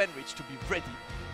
Fenritti to be ready,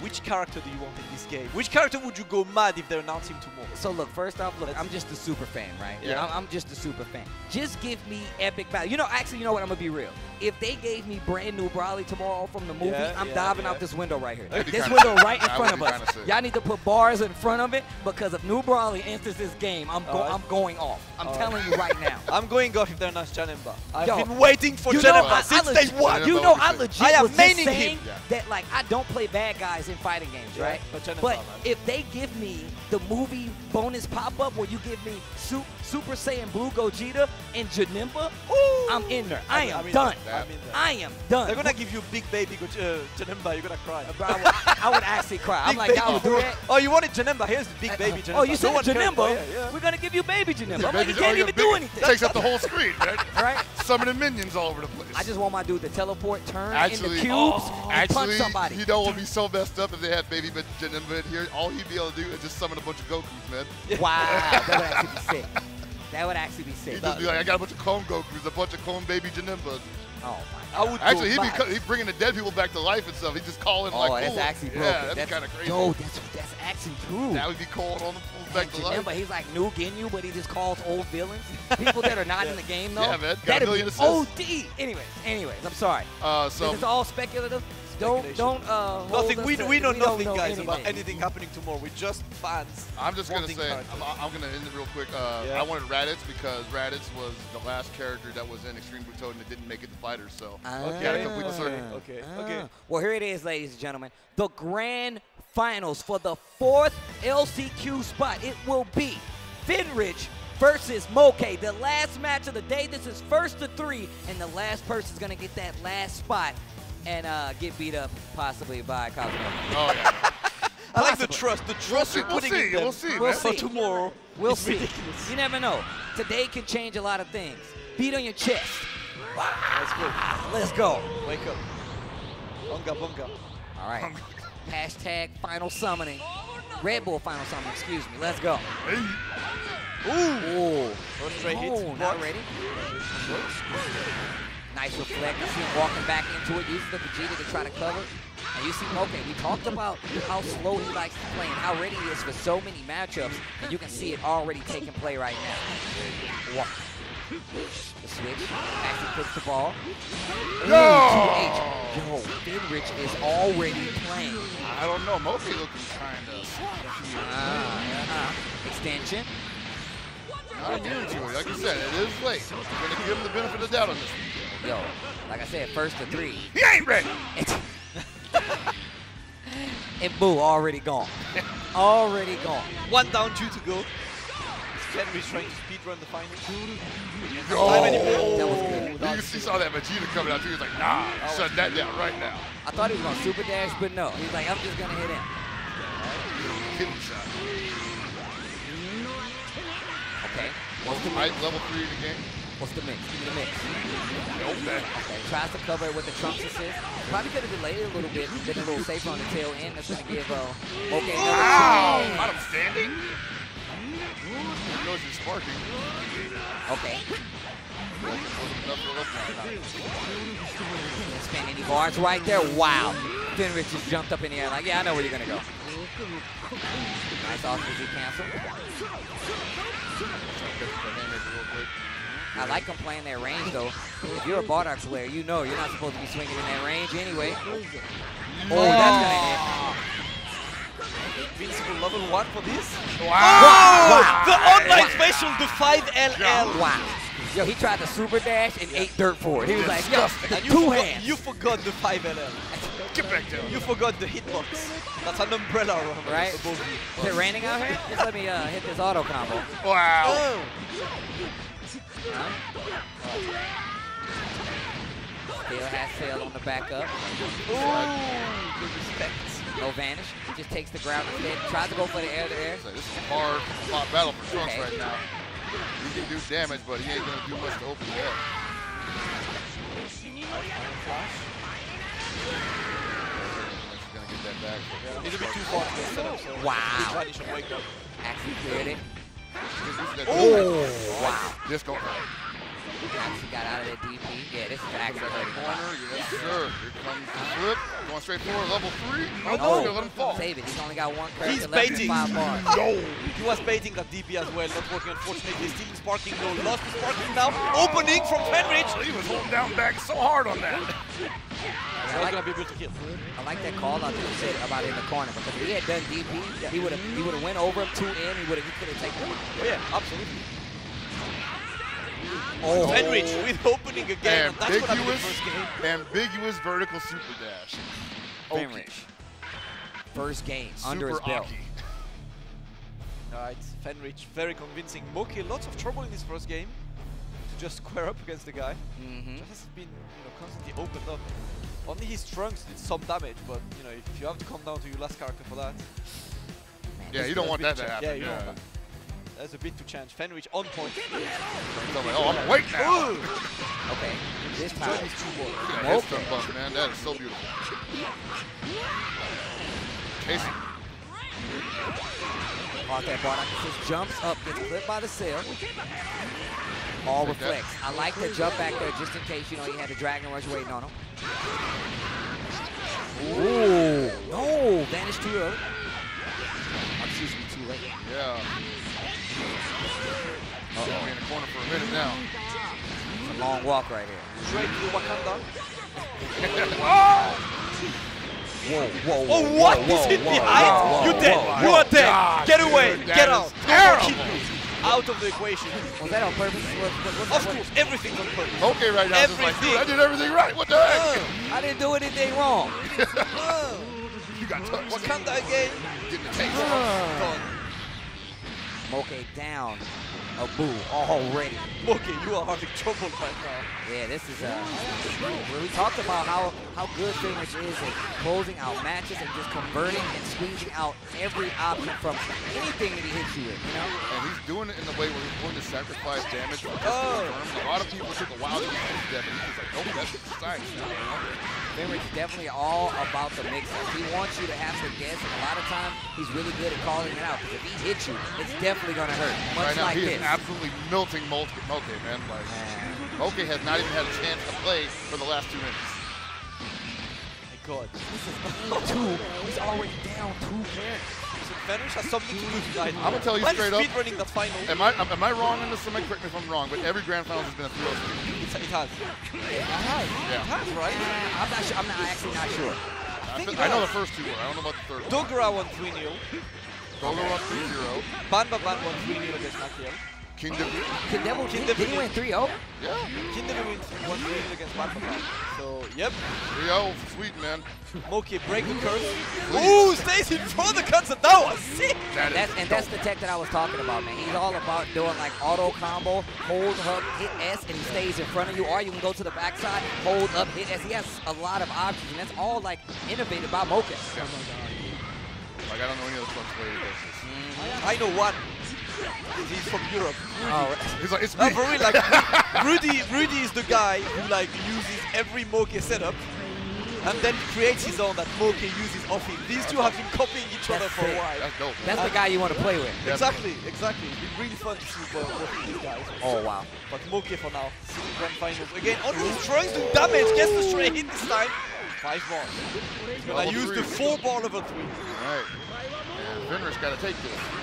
which character do you want in this game? Which character would you go mad if they announce him tomorrow? So look, first off, look, I'm just a super fan, right? Yeah. I'm, I'm just a super fan. Just give me epic battle. You know, actually, you know what? I'm gonna be real. If they gave me brand new Broly tomorrow from the movie, Yeah, I'm yeah, diving yeah. out this window right here. This kinda- window right in front of us. Y'all need to put bars in front of it because if new Broly enters this game, I'm go- Alright. I'm going off. I'm Alright. telling you right now. I'm going off if they're announce Janemba. I've Yo, been waiting for you know, Janemba I, since day one. You know, I you legit? I am was just saying him. That like I don't play bad guys in fighting games, Yeah, right? but But if they give me the movie bonus pop up where you give me Su- Super Saiyan Blue Gogeta and Janemba, Ooh. I'm in there. I I'm- am done. I'm. I am done. They're gonna give you big baby uh, Janemba. You're gonna cry. Bro, I, would, I would actually cry. I'm like. I would do that. Oh, you wanted Janemba? Here's the big baby Janemba. Oh, you No said one cares. Janemba? Oh, yeah, yeah. We're gonna give you baby Janemba. Yeah, I'm like, you can't oh, even big- do anything. Takes up the whole screen, right? Right? Summoning minions all over the place. I just want my dude to teleport, turn Actually- in the cubes, Oh, and punch Actually, somebody. you know what would be so messed up if they had Baby Janemba in here? All he'd be able to do is just summon a bunch of Gokus, man. Wow, that would actually be sick. That would actually be sick. He'd just be like, I got a bunch of clone Gokus, a bunch of clone Baby Janembas. Oh my I would Actually, go he'd be he'd bringing the dead people back to life and stuff. He'd just call in Oh, like, that's "Cool." actually broken. Yeah, that'd that's kind of crazy. Yo, that's that's actually true. That would be cold on the pulls back to life. Remember, he's like new Ginyu, but he just calls old villains. People that are not in the game, though. Yeah, man. Got a That'd million assists. OD. Anyways, anyways, I'm sorry. Uh, This so is all speculative. Don't don't uh. hold Nothing. us We, to- we know don't nothing, guys, about anything. anything happening tomorrow. We're just fans. I'm just gonna say. I'm, I'm gonna end it real quick. Uh, Yeah. I wanted Raditz because Raditz was the last character that was in Extreme Butoden that didn't make it to FighterZ. So Okay. gotta complete the circuit. Ah, Okay, ah. okay. Well, here it is, ladies and gentlemen. The grand finals for the fourth LCQ spot. It will be Fenritti versus Moke. The last match of the day. This is first to three, and the last person's gonna get that last spot and uh, get beat up possibly by Cosmo. Oh yeah. I like the trust. The we'll trust see. you're We'll putting see. in them We'll see. We'll see. for tomorrow. We'll is see. ridiculous. You never know. Today can change a lot of things. Beat on your chest. Let's go. Let's go. Wake up. Bunga bunga. All right. Hashtag final summoning. Red Bull final summoning, excuse me. Let's go. Ooh. Ooh. First straight hit. Oh, not ready. Nice reflect. You see him walking back into it, using the Vegeta to try to cover. And you see Moke, we talked about how slow he likes to play and how ready he is for so many matchups. And you can see it already taking play right now. Walk. The switch. Actually puts the ball. Ooh, Yo! 2H. Fenritti is already playing. I don't know. Moke looking kind of. Ah, uh, extension. Not immune to it. Like I said, it is late. We're gonna give him the benefit of the doubt on this. Yo, like I said, first to three. He ain't ready. and Boo already gone. already gone. One down, two to go. Is Fenritti trying to speedrun the final? Oh, Time anymore. That was good. You can see, saw that Vegeta coming out too. He was like, Nah, shut that down right now. I thought he was gonna super dash, but no. He's like, I'm just gonna hit him. Hidden shot. Okay. What's the Height level three in the game. What's the mix? Give me the mix. Okay. Okay. Tries to cover it with the Trunks assist. Probably could have delayed it a little bit, been a little safer on the tail end. That's gonna give uh, okay. Wow! Not him standing. Goes your sparking. Okay. Enough for a left line. Didn't spend any bars right there. Wow. Fenritti just jumped up in the air like, yeah, I know where you're gonna go. Nice off cancel. I like them playing their range though. If you're a Bardock player, you know you're not supposed to be swinging in that range anyway. Oh, that's gonna hit. Invincible level one for this. Wow! Wow. The online special, the 5LL. Wow. Yo, he tried the super dash and ate dirt for it. He was like, yo, And you two forgot, hands. You forgot the 5LL. Get back down. You forgot the hitbox. That's an umbrella around Right. Is it raining out here? Just let me uh, hit this auto combo. Wow. Oh. Still has sail on the back up. Ooh, good respect. No vanish. He just takes the ground instead. Tries to go for the air to air. So this is a hard fought battle for Trunks Okay. right now. He can do damage, but he ain't gonna do much to open it up. He's gonna get that back. A little bit too far to get set up, so Wow. big vanish and wake up. Actually cleared it. Just use that Oh, wow. This gonna hurt. Actually got out of that DP. Yeah, this is actually hurting. a lot. Corner, yes sir. Here comes the flip. going straight forward, level three. Oh, Oh, no. no. Let him fall. Save it. He's only got one character He's left baiting. five bars. No. He was baiting that DP as well, not working unfortunately. Stealing sparking no, lost the sparking now. Opening from Fenritti. He was holding down back so hard on that. He's I like, be able to kill. I like that call out that you said about in the corner because if he had done DP, he would have he would have went over him two in. He would have he could have taken him. Oh yeah, absolutely. Oh, Fenritti with opening again. and That's gonna be Ambiguous, first game. ambiguous vertical super dash. Okay. Fenritti. First game under his belt. Alright, Fenritti very convincing. Moke lots of trouble in this first game to just square up against the guy. Mm-hmm. Just has been you know constantly opened up. Only his trunks did some damage, but you know if you have to come down to your last character for that, Yeah, you don't want that that's to happen. Yeah, you Yeah. don't want that. There's a bit to change. Fenritti on point. So oh, I'm awake now. Okay, this time. Join his two balls. Look at that Okay. stun bump, man. That is so beautiful. Casey. Off that bar, just jumps up, gets flipped by the sail. All reflects. I like the jump back there just in case, you know, he had the Dragon Rush waiting on him. Ooh, no, vanished too early. Oh, excuse me, too late. Yeah. Uh-oh. in the corner for a minute now. It's a long walk right here. Straight to Wakanda. Oh! Whoa, whoa, Oh, what? This hit behind. you dead. you are dead. God, Get away. dude, that Get is out. No more terrible. Kidneys. Out of the equation. Was that on purpose? Was, was, was, Of was- course, everything's on purpose. Okay, right now, it's like, Everything. I did everything right. What the heck? I didn't do anything wrong. Oh, You got touched. Wakanda again. Getting the taste. Gone. Moke down. A boo already. Okay, you are having trouble right now. Yeah, this is uh, where we talked about how how good Fenritti is at closing out matches and just converting and squeezing out every option from anything that he hits you with. You know, And he's doing it in a way where he's willing to sacrifice damage Oh. A lot of people took a while to get that, and he's like, nope, that's the science now. you know? Fenritti is definitely all about the mix-up. He wants you to have to guess, and a lot of times he's really good at calling it out. Because if he hits you, it's definitely gonna hurt. Much Right now, like he this. is absolutely melting Moke, Moke, man. Like, Moke has not even had a chance to play for the last two minutes. My God. This is game two. He's already down two characters. So Fenritti has something to do tonight. I'm gonna tell you When straight up- running that final. Am I am I wrong in this? Somebody correct me if I'm wrong, but every grand final has been a 3 It's, it has. It Yeah. has, right? Uh, I'm not sure. I'm not actually not sure. I, think feel- it I know the first two were. I don't know about the third. one. Won 3 0. Dogo won 3-0. Banba Ban won 3 0 against Nakkiel. King David. Kid Devil, Kid did, Devil did he win 3-0? Yeah. Kinder wins 1 3 0 against Banba So, yep. 3-0 for Sweden, man. Moke break the curse. Ooh, stays in front of the cuts and that was sick. That And that's, is and that's the tech that I was talking about, man. He's all about doing like auto combo, hold up, hit S, and he stays in front of you. Or you can go to the backside, hold up, hit S. He has a lot of options, and that's all like innovated by Moke. Yeah. Like, I don't know any other Flux player that does this. I know one. He's from Europe. Oh, He's like, it's No, me. for real, like Rudy, Rudy is the guy who like uses every Moke setup and then creates his own that Moke uses off him. These two have been copying each other That's for a while. That's dope. that's the guy you want to play with. Yeah. Exactly, exactly. It's been really fun to see both, both of these guys. Oh, wow. But Moke for now, six grand finals. Again, only he's trying to damage, gets the straight hit this time. Five bars. He's gonna use three. the four ball level three. All right. And Fenritti got to take this.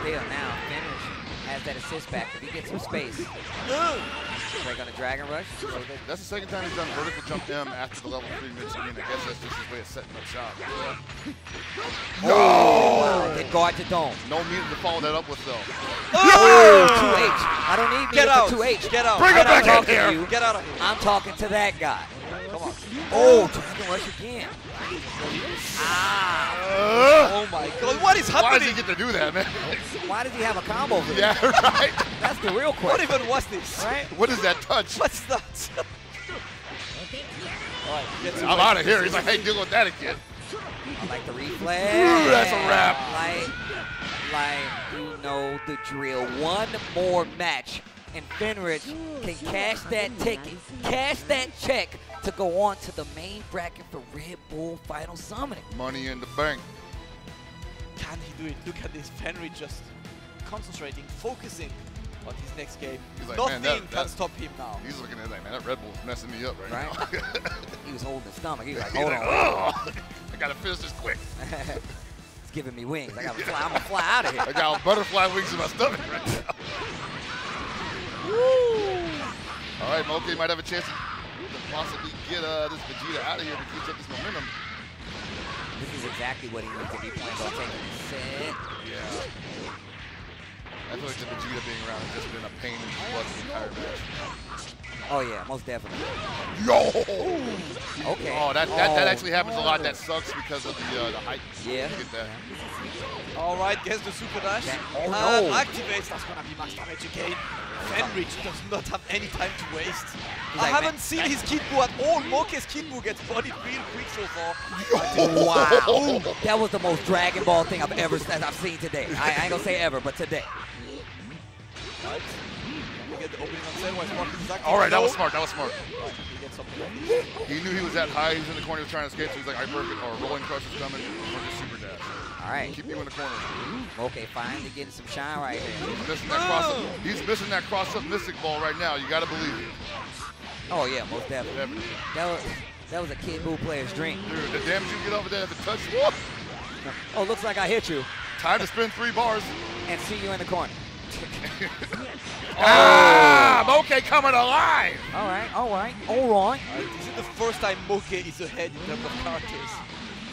Still now, Fenritti has that assist back. If he gets some space, Ugh. break on the Dragon Rush. That's the second time he's done vertical jump M after the level three minutes. I I guess that's just his way of setting up shop. Oh, wow. Did guard to dome. No need to follow that up with though. Oh, 2H. I don't need me Get out. 2H. Get out. Bring him back out. in here. You. Get out of here. I'm talking to that guy. Come on. Oh, Dragon Rush again. Ah. My god, what is Why does he get to do that, man? Why does he have a combo for this? yeah, right. That's the real question. What even was this? Right? What is that touch? What's that? Alright, I'm out of here. He's like, hey, deal with that again. I like the replay. Ooh, that's a wrap. Like, like you know the drill. One more match, and Fenritti can cash that ticket, cash that check to go on to the main bracket for Red Bull Final Summoning. Money in the bank. Can he do it? Look at this. Fenritti just concentrating, focusing on his next game. He's like, Nothing that- can that- stop him now. He's looking at it like, man, that Red Bull's messing me up right, Right. now. He was holding his stomach. He was like, hold like, on. "Ugh, I gotta finish this quick. it's giving me wings. I gotta fly. I'm gonna fly out of here. I got butterfly wings in my stomach right now. All right, Moke might have a chance to to possibly get uh, this Vegeta out of here if he keeps up this momentum. This is exactly what he needs if he plans on taking the set. Yeah. I feel like the Vegeta being around has just been a pain in the butt the entire match. Oh yeah, most definitely. Yo! Okay. Oh, that, that, that Oh. actually happens a lot. That sucks because of the uh, the height. Yeah. Get that. All right, gets the super dash. Yeah. Oh, and no. activates. That's gonna be max damage again. Fenritti does not have any time to waste. I like, haven't seen his Kid Buu at all. Moke's Kid Buu gets bodied real quick so far. Wow. that was the most Dragon Ball thing I've ever that I've seen today. I, I ain't gonna say ever, but today. Right. We get the opening on Senwise Market is active. All right, that was smart. That was smart. Right, he gets something like this. He knew he was that high. He was in the corner. Trying to escape. So he's like, I broke it. Or rolling crusher's coming. Or just super dash. All right. Keep you in the corner. Okay, finally getting some shine right here. He's missing that cross up. He's missing that cross up mystic ball right now. You got to believe it. Oh yeah, most definitely. Definitely. That was that was a Kid Buu player's dream. Dude, the damage you get over there at the touch. whoop. Oh, looks like I hit you Time to spin three bars. and see you in the corner. Ah, Moke coming alive. All right, all right, all right. Alright, this is the first time Moke is ahead in terms of characters.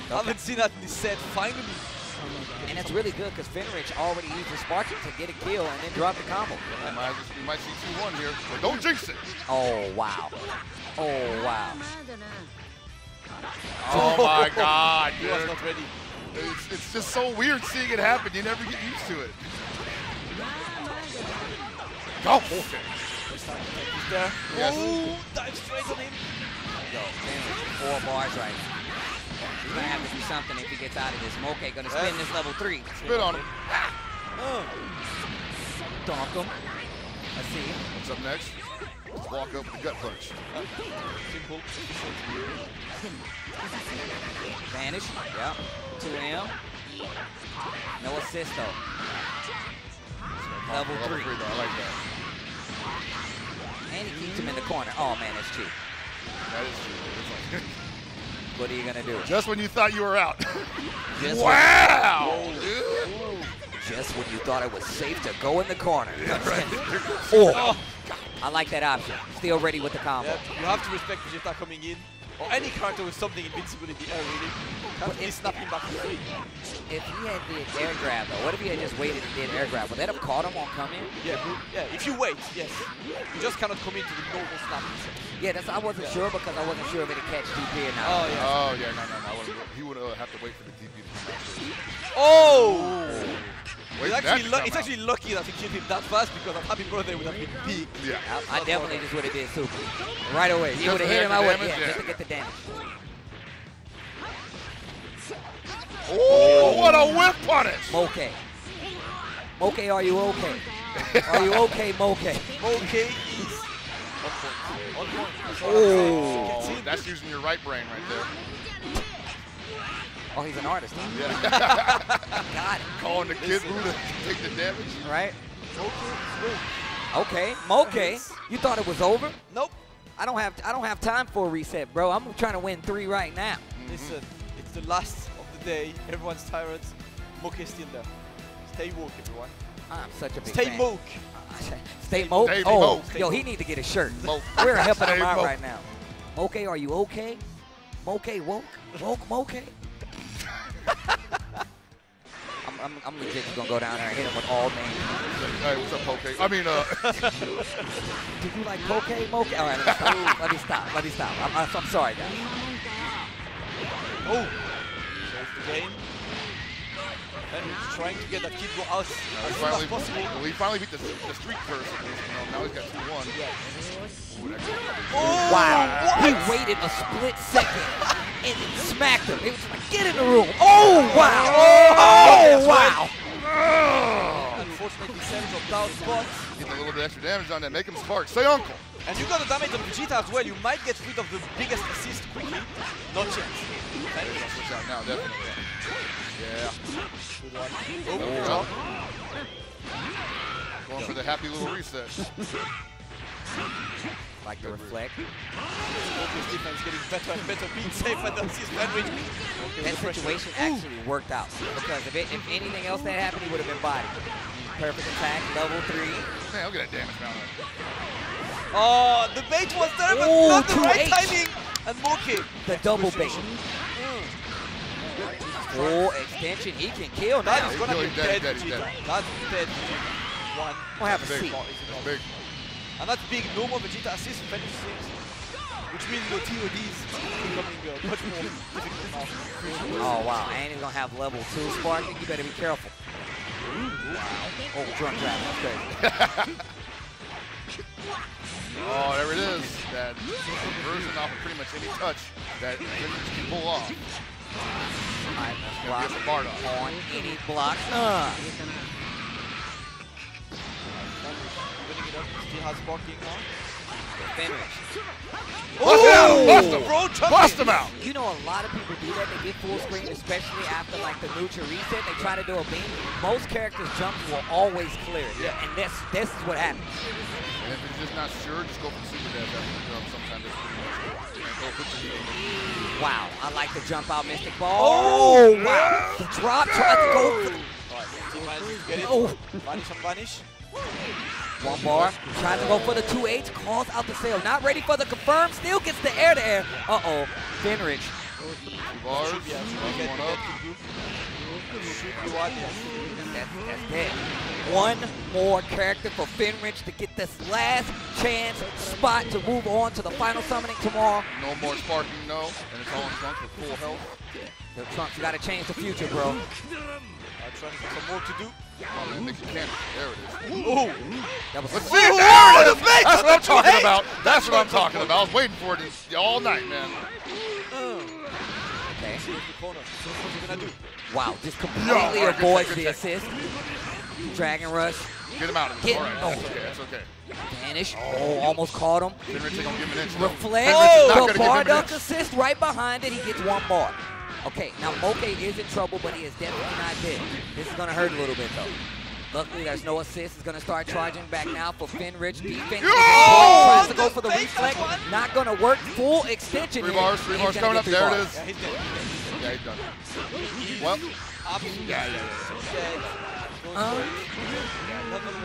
I haven't seen that in this set. Finally. And it's really good because Fenritti already used the Sparky to get a kill and then drop the combo. We might, we might see 2-1 here. But don't jinx it. Oh wow. Oh wow. Oh my oh, God, dude. It's, it's just so weird seeing it happen. You never get used to it. Go. Yes. Oh, dive straight on him. Yo, Fenritti four bars right now. He's gonna have to do something if he gets out of this. Moke gonna spin this level three. Spit on him. Donk him. I see. What's up next? Let's walk up with the gut punch. Simple. Vanish. Yep. 2M. No assist though. Level Level three. three, though. I like that. And he keeps him in the corner. Oh man, that's cheap. That is true. It's like- What are you gonna do? Just when you thought you were out. Just wow! dude. Just when you thought it was safe to go in the corner. oh, I like that option. Still ready with the combo. Yep. You have to respect Vegeta coming in. Or any character with something invincible in the air, really. But if- snap him back to three. If he had did air grab though, what if he had just waited and did air grab? Would that have caught him on coming? Yeah, yeah. If you wait, yes. You just cannot come into the normal snap. Yeah, that's I wasn't sure because I wasn't sure if it'd catch DP or not. Oh, yeah. Oh, yeah, no, no, no. I wouldn't- He would uh, have to wait for the DP to come out. Oh! Wait It's actually, to lu- it's actually lucky that he killed him that fast because a happy birthday would have been big. Yeah. I, I definitely just would have did super. Right away. He would have hit him. I would damage? yeah, just to get the damage. Oh, what a whip punish! Moke. Moke, are you okay? Are you okay, Moke? Okay is on point. On point. That's Oh. saying. Gets in. that's using your right brain right there. Oh, he's an artist, huh? Yeah. Got it. Calling the kid Buu to take the damage. Right? Okay. Okay, Moke. You thought it was over? Nope. I don't have I don't have time for a reset, bro. I'm trying to win three right now. Listen, uh, it's the last of the day. Everyone's tired. Moke is still there. Stay woke, everyone. I'm such a big Stay fan. moke. Stay Moke. Stay Oh, Moke. yo, he need to get a shirt. Moke. We're helping him out Moke. right now. Moke, are you okay? Moke, woke, woke, Moke. I'm, I'm, I'm legit just gonna go down there and hit him with all names. Hey, what's up, Poke? I mean, uh, Did you like Poke, Moke? All right, let me stop. let me stop. Let me stop. I'm, I'm, I'm sorry, guys. Oh. Saves the game. And he's trying to get that kid go out as he soon as possible. well, he finally beat the, the streak curse. You know, now he's got 2-1. Ooh, that could Oh, Wow. He waited a split second and then smacked him. It was like, get in the room. Oh, wow. Oh, oh wow. Unfortunately, Sam dropped out, but Get a little bit extra damage on that. Make him spark. Say uncle. and you got the damage on Vegeta as well. You might get rid of the biggest assist quickly. Not yet. Switch out now, definitely. Yeah. Good one. Oh, Oh. Going for the happy little reset. Like the reflect. Moke's defense getting better and better, being safe and then sees Fenritti. Okay, That the situation actually worked out because if, it, if anything else that happened, he would have been bodied. Perfect attack, level three. Man, look at that damage down there. Oh, the bait was there, but Ooh, not the right 2H. timing. And Moke. The double bait. Oh, extension, he can kill now. That is gonna He's be dead, dead, dead, dead. That's dead. One. We'll have a Big. seat. That's big. And that's big. No more Vegeta assist Fenritti saves. Which means the TODs becoming uh, much more difficult now. Oh, wow. And he's going to have level two sparking. You better be careful. Oh, drunk dragon. That's crazy. Oh, there it is. That version off of pretty much any touch that Fenritti can pull off. All right, let's block get some Bardock. on any block. Uh, Winning it up. Still has sparking now. Fenritti. Bust him out! Bust him! Bro, chunky. Bust him out! You know, a lot of people do that. They get full screen, especially after like the neutral reset. They try to do a beam. Most characters' jumps will always clear it. Yeah. And this, this is what happens. And if you're just not sure, just go for the super dash after the jump. Sometimes that's pretty much it. And go put the heat on. Wow, I like the jump out Mystic Ball. Oh, wow. The drop tried to go. Alright, Team Vanish, get it. Oh, Vanish and Vanish. One bar. Trying to go for the 2H. Calls out the sale. Not ready for the confirm. Still gets the air to air. Uh-oh. Fenritti. Two bars. Should be, yeah, should Buzz be one up. get to group. Should be one, yeah. That's, that's dead. One more character for Fenritti to get this last chance spot to move on to the final summoning tomorrow. No more sparking, no. And it's all in front with full health. Yo, Trunks, you gotta change the future, bro. I'm trying to get some more to do. Oh, man, think you can. There it is. Oh, That was Let's see it. There it is. That's what I'm talking about. That's what I'm talking about. I was waiting for it all night, man. okay. the corner. So what's he gonna do? Wow, just completely alright, good avoids the good assist. Dragon Rush, Get him out of Get- there. All right, oh. that's okay. That's okay. vanish. Oh, oh almost caught him. Fenritti ain't gonna give him an inch. Reflect. Fenritti is not the gonna give him an Bardock inch. assist right behind it. He gets one bar. Okay, now Moke is in trouble, but he is definitely not dead. This is gonna hurt a little bit though. Luckily, there's no assist. He's gonna start charging back now for Fenritti. Defense. Yo! Tries to go for the Fake reflex. Not gonna work. Full extension. Three here. bars, three bars coming up. three There it bars. is. Yeah, he's dead. He's dead. Yeah, he's done. Well, Absolutely. Yeah, yeah, yeah. Dead.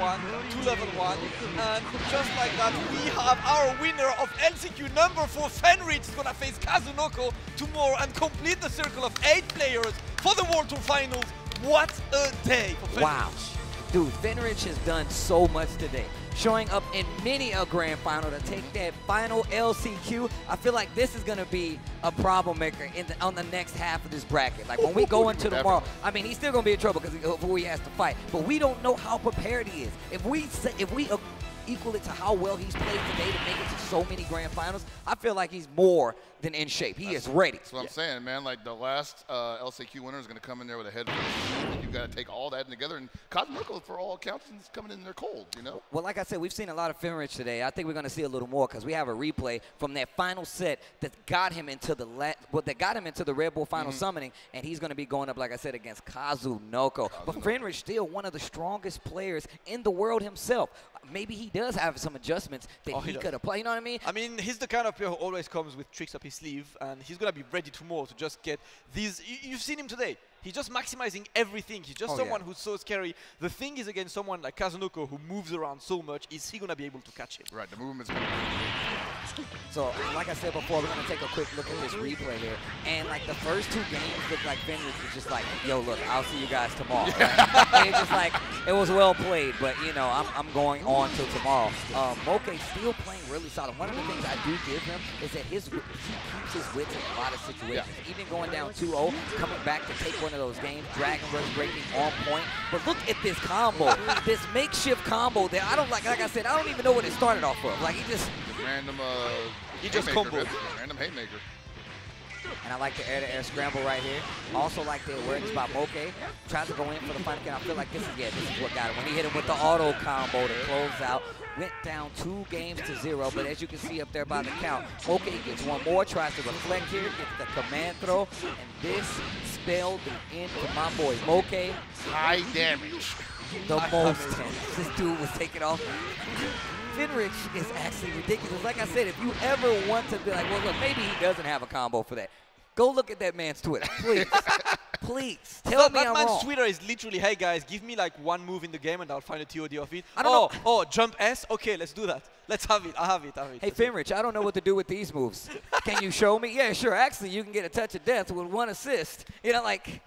One, two level one, and just like that, we have our winner of LCQ number four. Fenritti is gonna face Kazunoko tomorrow and complete the circle of eight players for the World Tour Finals. What a day. Wow. Dude, Fenritti has done so much today. Showing up in many a grand final to take that final LCQ. I feel like this is going to be a problem maker in the, on the next half of this bracket. Like when we go into tomorrow, I mean, he's still going to be in trouble because who he has to fight. But we don't know how prepared he is. If we if we equal it to how well he's played today to make it to so many grand finals, I feel like he's more than in shape. He is ready. that's what I'm saying, man. Like the last uh, LCQ winner is going to come in there with a head full. and You got to take all that together. And Cosmico, for all accounts, is coming in there cold. You know. Well, like I said, we've seen a lot of Fenritti today. I think we're going to see a little more because we have a replay from that final set that got him into the la- well, that got him into the Red Bull final summoning, and he's going to be going up, like I said, against Kazunoko. But Fenritti still one of the strongest players in the world himself. Maybe he does have some adjustments that Oh, he, he does. could apply. You know what I mean? I mean, he's the kind of player who always comes with tricks up his sleeve, and he's gonna be ready tomorrow to just get these. You, you've seen him today. He's just maximizing everything. He's just Oh, yeah. someone who's so scary. The thing is, against someone like Kazunoko who moves around so much, is he gonna be able to catch him? Right. The movement's going to be. So, like I said before, we're going to take a quick look at this replay here. And, like, the first two games looked like Fenritti was just like, yo, look, I'll see you guys tomorrow. Right? just like, it was well played, but, you know, I'm, I'm going on till tomorrow. Uh, Moke still playing really solid. One of the things I do give him is that his he keeps his wits in a lot of situations. Even going down 2-0, coming back to take one of those games, Dragon Rush breaking on point. But look at this combo, this makeshift combo that I don't like. Like I said, I don't even know what it started off of. Like, he just... Random. Uh, He just haymaker, comboed. Random haymaker. And I like the air-to-air scramble right here. Also like the awareness by Moke. Tries to go in for the final kill. I feel like this is, yeah, this is what got him. When he hit him with the auto combo to close out, went down two games to zero. But as you can see up there by the count, Moke gets one more, tries to reflect here, gets the command throw, and this spelled the end for my boy Moke. High damage. the I- most This dude was taking off. Fenritti is actually ridiculous. Like I said, if you ever want to be like, well, look, maybe he doesn't have a combo for that. Go look at that man's Twitter, please. please tell me that I'm man's wrong. Twitter is literally, hey guys, give me like one move in the game and I'll find a TOD of it. I don't oh, know. oh, jump S? Okay, let's do that. Let's have it. I have it. I have it. Hey, Let's do it. Fenritti, I don't know what to do with these moves. Can you show me? Yeah, sure. Actually, you can get a touch of death with one assist. You know, like,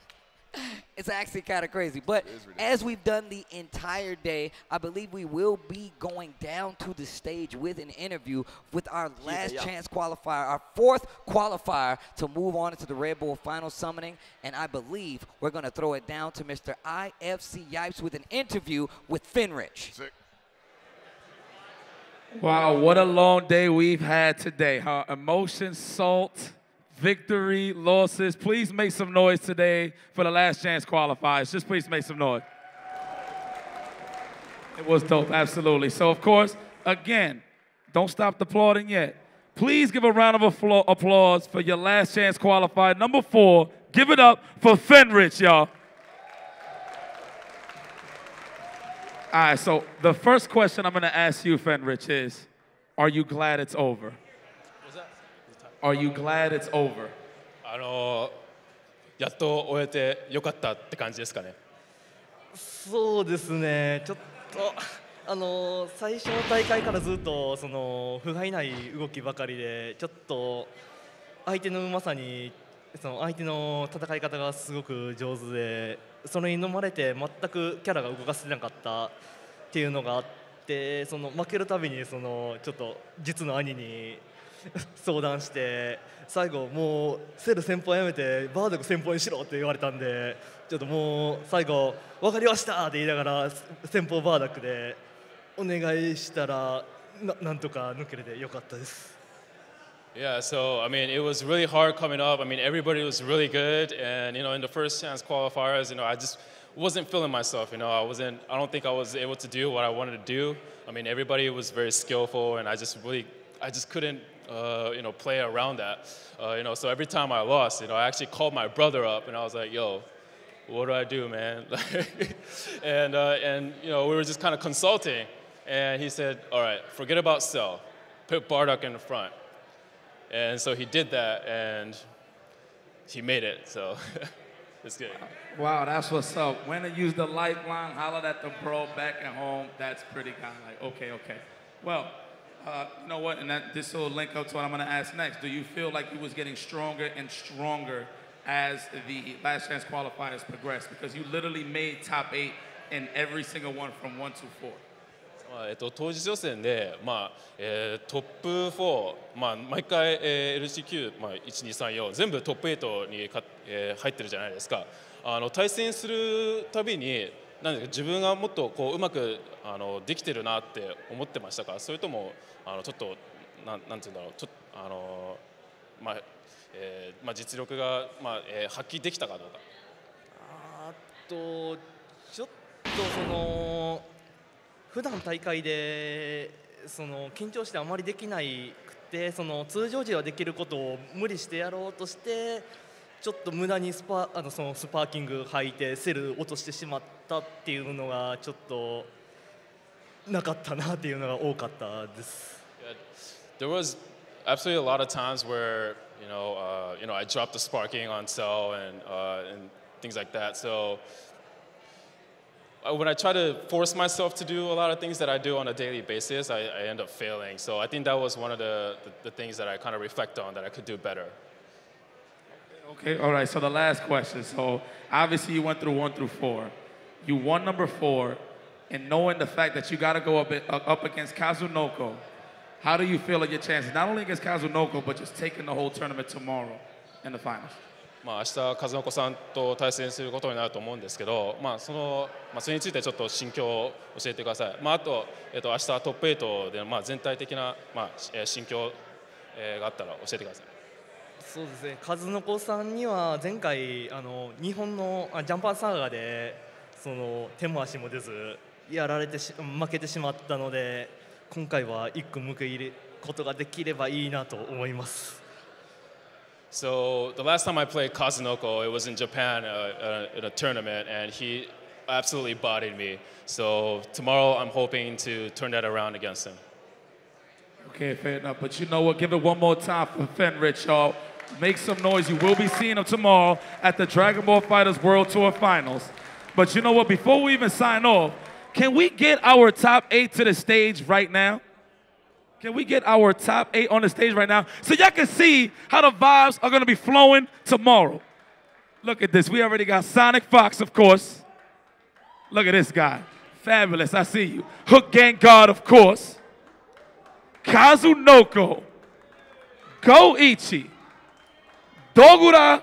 it's actually kind of crazy. But as we've done the entire day, I believe we will be going down to the stage with an interview with our last yeah. chance qualifier, our fourth qualifier to move on into the Red Bull final summoning. And I believe we're going to throw it down to Mr. IFC Yipes with an interview with Fenritti. Sick. Wow, what a long day we've had today, huh? Emotion, salt, victory, losses. Please make some noise today for the last chance qualifiers. Just please make some noise. It was dope, absolutely. So, of course, again, don't stop applauding yet. Please give a round of applause for your last chance qualifier, number four. Give it up for Fenritti, y'all. All right, so the first question I'm going to ask you, Fenritti, is Are you glad it's over? Are you glad it's over? あのやっと終えてよかったって感じですかね？そうですね、ちょっと、あの最初の大会からずっとその不甲斐ない動きばかりで、ちょっと相手のうまさに、その相手の戦い方がすごく上手で、それに飲まれて全くキャラが動かせなかったっていうのがあって、その負けるたびにそのちょっと実の兄に相談して最後もうセル先輩やめてバードク先輩にしろって言われたんでちょっともう最後分かりましたって言いながら先方バーダックでお願いしたらななんとか抜けれてよかったです Yeah, so I mean, it was really hard coming up. I mean, everybody was really good, and you know, in the first chance qualifiers, you know, I just wasn't feeling myself. You know, I wasn't. I don't think I was able to do what I wanted to do. I mean, everybody was very skillful, and I just really, I just couldn't, uh, you know, play around that. Uh, you know, so every time I lost, you know, I actually called my brother up, and I was like, "Yo, what do I do, man?" and uh, and you know, we were just kind of consulting, and he said, "All right, forget about Cell, put Bardock in the front." And so he did that, and he made it. So it's good. Wow, that's what's up. When to use the lifeline, hollered at the bro back at home. That's pretty kind of like, okay, okay. Well, uh, you know what? And that, this will link up to what I'm going to ask next. Do you feel like you was getting stronger and stronger as the last chance qualifiers progressed? Because you literally made top eight in every single one from one to four. まあえっと、当日予選で、まあえートップ4、まあ、毎回、えー LCQ、まあ、1234全部トップ8にか、えー入ってるじゃないですかあの対戦するたびになんで自分がもっとこううまくあのできてるなって思ってましたか？それともあのちょっとなんなんていうんだろうちょっとあの、まあえーまあ、実力が、まあえー発揮できたかどうか。あとちょっとその普段大会でその緊張してあまりできないくてその通常時はできることを無理してやろうとしてちょっと無駄にスパあのそのスパーキング履いてセル落としてしまったっていうのがちょっとなかったなっていうのが多かったです。There was absolutely a lot of times where you know, uh, you know, I dropped the sparking on cell and uh, and things like that. So when I try to force myself to do a lot of things that I do on a daily basis, I, I end up failing. So I think that was one of the, the, the things that I kind of reflect on that I could do better. Okay, all right. So the last question. So obviously you went through one through four. You won number four, and knowing the fact that you got to go up uh, up against Kazunoko, how do you feel of your chances? Not only against Kazunoko, but just taking the whole tournament tomorrow in the finals. まあ明日和子さんと対戦することになると思うんですけど、まあそのまあそれについてちょっと心境を教えてください。まああとえっと明日トップ8でまあ全体的なまあえー心境えーがあったら教えてください。 そうですね数の子さんには前回あの日本のあジャンパーサーガーでその手も足も出ずやられてし負けてしまったので今回は一個報いることができればいいなと思います。So the last time I played Kazunoko, it was in Japan uh, uh, in a tournament, and he, absolutely bodied me. So tomorrow, I'm hoping to turn that around against him. Okay, fair enough. But you know what? Give it one more time for Fenrich, y'all. Make some noise. You will be seeing him tomorrow at the Dragon Ball FighterZ World Tour Finals. But you know what? Before we even sign off, can we get our top eight to the stage right now? Can we get our top eight on the stage right now so y'all can see how the vibes are going to be flowing tomorrow? Look at this. We already got Sonic Fox, of course. Look at this guy. Fabulous. I see you. Hook Gang God, of course. Kazunoko. Goichi. Dogura.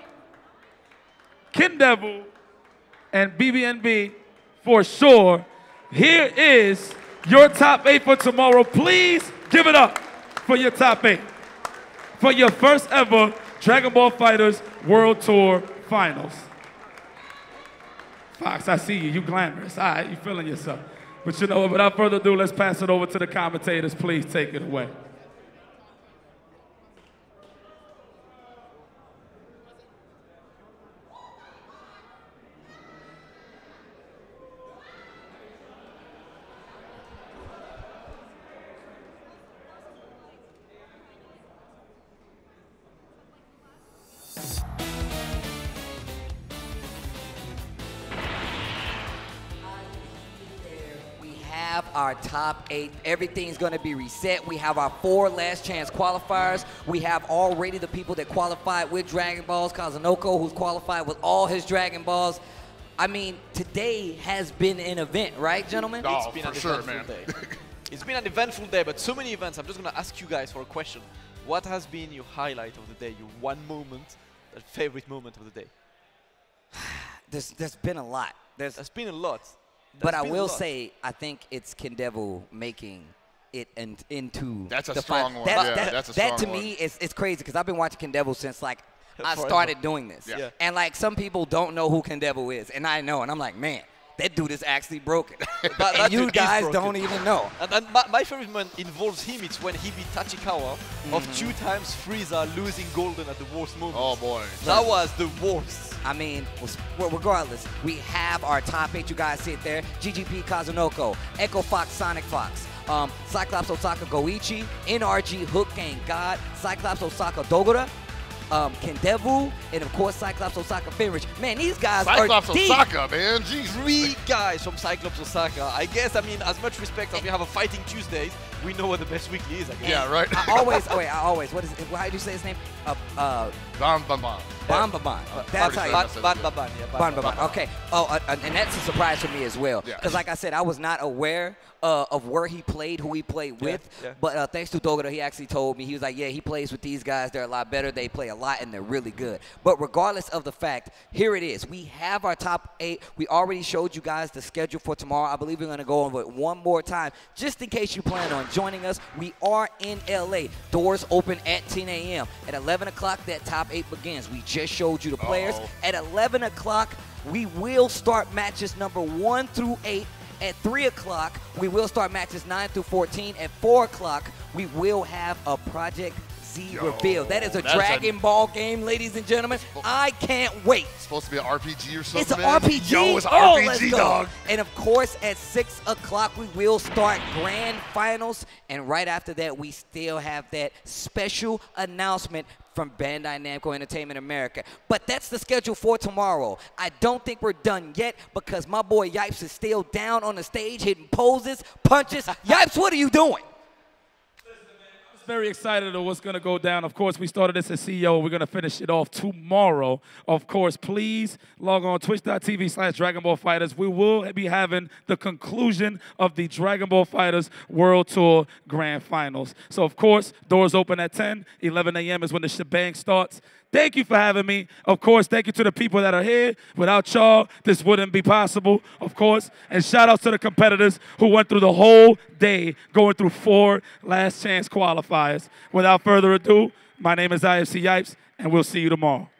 Kindevu. And BBNB for sure. Here is your top eight for tomorrow. Please give it up for your top eight. For your first ever Dragon Ball FighterZ World Tour Finals. Fox, I see you. You glamorous. All right, you feeling yourself. But you know what? Without further ado, let's pass it over to the commentators. Please take it away. Our top eight. Everything's going to be reset. We have our four last chance qualifiers. We have already the people that qualified with Dragon Balls. Kazunoko, who's qualified with all his Dragon Balls. I mean, today has been an event, right, gentlemen? Oh, it's been for an sure, eventful man. day. it's been an eventful day, but so many events. I'm just gonna ask you guys for a question. What has been your highlight of the day? Your one moment, that favorite moment of the day? There's, there's been a lot. There's, There's been a lot. But I will lot. say, I think it's Kindevu making it in, into That's a the strong fin- one. That, Yeah, that, that's a that to strong me is it's crazy because I've been watching Kindevu since like I started doing this. Yeah. Yeah. And like some people don't know who Kindevu is, and I know, and I'm like, man, that dude is actually broken. That- that and you guys don't even know. And, and my, my favorite moment involves him. It's when he beat Tachikawa of Mm-hmm. two times Frieza losing Golden at the worst moment. Oh boy. That was the worst. I mean, well, regardless, we have our top eight. You guys see it there. GGP Kazunoko, Echo Fox, Sonic Fox, um, Cyclops Osaka Goichi, NRG Hook Gang God, Cyclops Osaka Dogura, um, Kindevu, and of course Cyclops Osaka Fenritti. Man, these guys Cyclops are deep. Osaka, man. Jeez. Three guys from Cyclops Osaka. I guess, I mean, as much respect as we have a Fighting Tuesdays, we know what the best weekly is, I guess. Yeah, right. I always, oh wait, I always, what is it? How do you say his name? Uh, uh, Bam, bam. Bambaban. That's how you yeah. Baban. Okay. Oh, uh, uh, and that's a surprise for me as well. Yeah. Because, like I said, I was not aware uh, of where he played, who he played with. yeah. But uh, thanks to Dogura, he actually told me he was like, "Yeah, he plays with these guys. They're a lot better. They play a lot, and they're really good." But regardless of the fact, here it is. We have our top eight. We already showed you guys the schedule for tomorrow. I believe we're going to go over it one more time, just in case you plan on joining us. We are in LA. Doors open at 10 a.m. At 11 o'clock, that top eight begins. We just showed you the players. Uh-oh. At 11 o'clock, we will start matches number one through eight. At 3 o'clock, we will start matches 9 through 14. At 4 o'clock, we will have a Project Z reveal. That is a that's a- Dragon Ball game, ladies and gentlemen. I can't wait. It's Supposed to be an RPG or something. It's an? RPG. Yo, it's an oh, RPG, dog. And of course, at six o'clock, we will start grand finals. And right after that, we still have that special announcement from Bandai Namco Entertainment America. But that's the schedule for tomorrow. I don't think we're done yet because my boy Yipes is still down on the stage hitting poses, punches. Yipes, what are you doing? Very excited of what's going to go down. Of course, we started this as CEO. We're going to finish it off tomorrow. Of course, please log on twitch.tv slash Dragon Ball FighterZ. We will be having the conclusion of the Dragon Ball FighterZ World Tour Grand Finals. So, of course, doors open at 10. 11 a.m. is when the shebang starts. Thank you for having me. Of course, thank you to the people that are here. Without y'all, this wouldn't be possible, of course. And shout out to the competitors who went through the whole day going through four last chance qualifiers. Without further ado, my name is IFC Yipes, and we'll see you tomorrow.